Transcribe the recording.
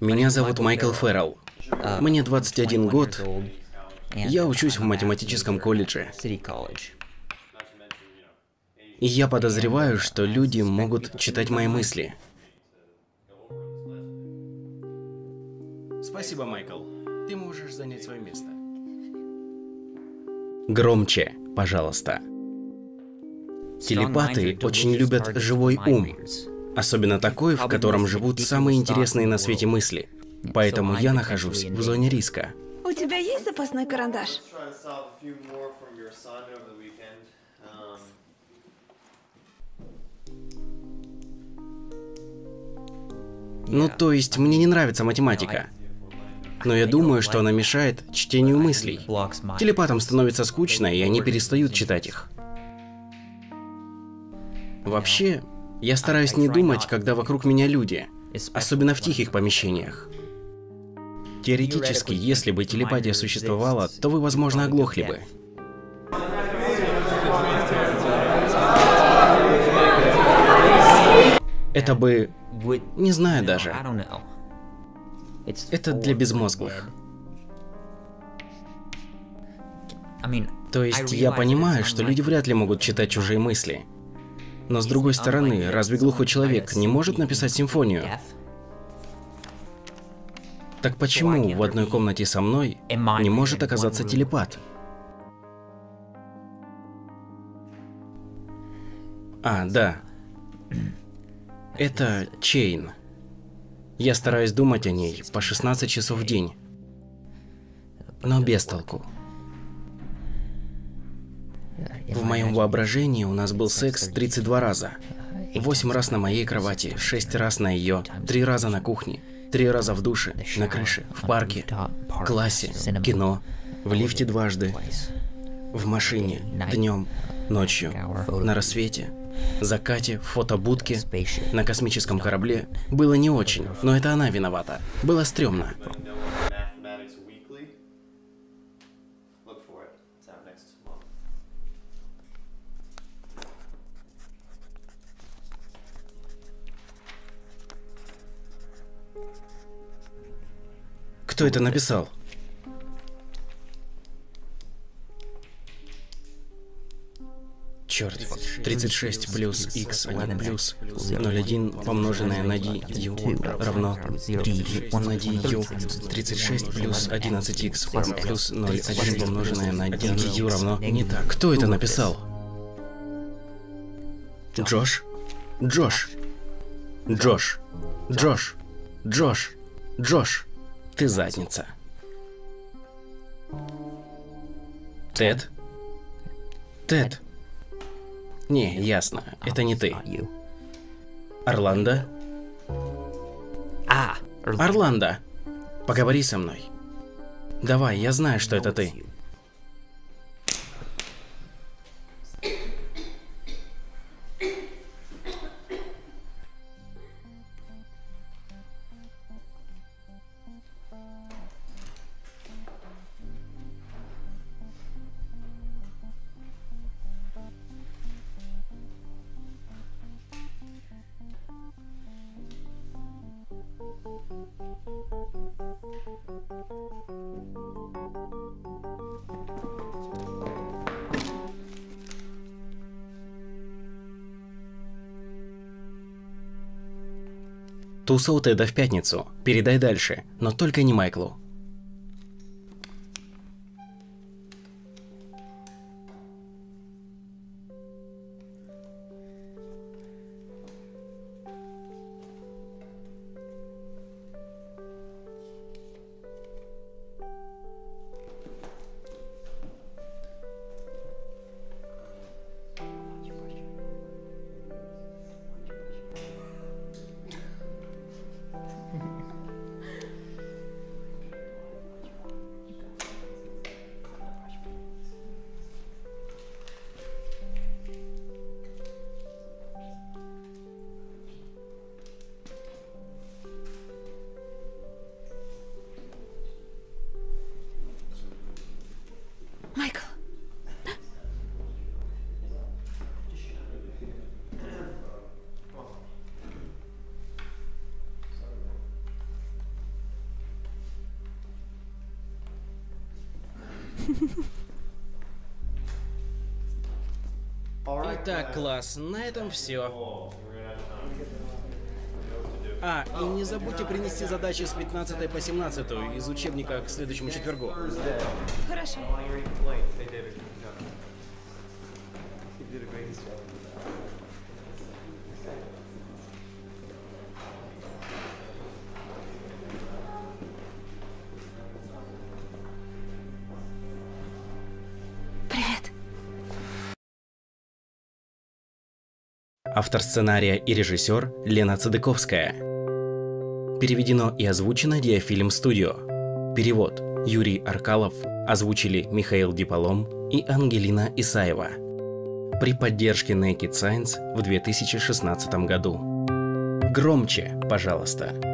Меня зовут Майкл Феррелл. Мне 21 год. Я учусь в математическом колледже. И я подозреваю, что люди могут читать мои мысли. Спасибо, Майкл. Ты можешь занять свое место. Громче, пожалуйста. Телепаты очень любят живой ум, особенно такой, в котором живут самые интересные на свете мысли. Поэтому я нахожусь в зоне риска. У тебя есть запасной карандаш? Ну, то есть, мне не нравится математика. Но я думаю, что она мешает чтению мыслей. Телепатам становится скучно, и они перестают читать их. Вообще, я стараюсь не думать, когда вокруг меня люди, особенно в тихих помещениях. Теоретически, если бы телепатия существовала, то вы, возможно, оглохли бы. Это бы... Не знаю даже. Это для безмозглых. То есть я понимаю, что люди вряд ли могут читать чужие мысли. Но с другой стороны, разве глухой человек не может написать симфонию? Так почему в одной комнате со мной не может оказаться телепат? А, да. Это Чейн. Я стараюсь думать о ней по 16 часов в день. Но без толку. В моем воображении у нас был секс 32 раза. 8 раз на моей кровати, 6 раз на ее, 3 раза на кухне, 3 раза в душе, на крыше, в парке, в классе, кино, в лифте дважды, в машине, днем, ночью, на рассвете, закате, в фотобудке, на космическом корабле. Было не очень, но это она виновата. Было стрёмно. Кто это написал? Черт, 36 плюс x1 плюс 0,1 помноженное на d ю равно d на d ю 36 плюс 11x плюс 0,1 помноженное на d ю равно... Не так. Кто это написал? Джош? Джош. Джош. Джош. Джош. Джош. Ты задница. Тед? Тед. Не, ясно. Это не ты. Орландо? А, Орландо, поговори со мной. Давай, я знаю, что это ты. Туса у Теда в пятницу. Передай дальше, но только не Майклу. Итак, класс, на этом все. А, и не забудьте принести задачи с 15 по 17 из учебника к следующему четвергу. Хорошо. Автор сценария и режиссер Лена Цыдыковская. Переведено и озвучено Диафильм Студио. Перевод Юрий Аркалов. Озвучили Михаил Диполом и Ангелина Исаева. При поддержке Naked Science в 2016 году. Громче, пожалуйста.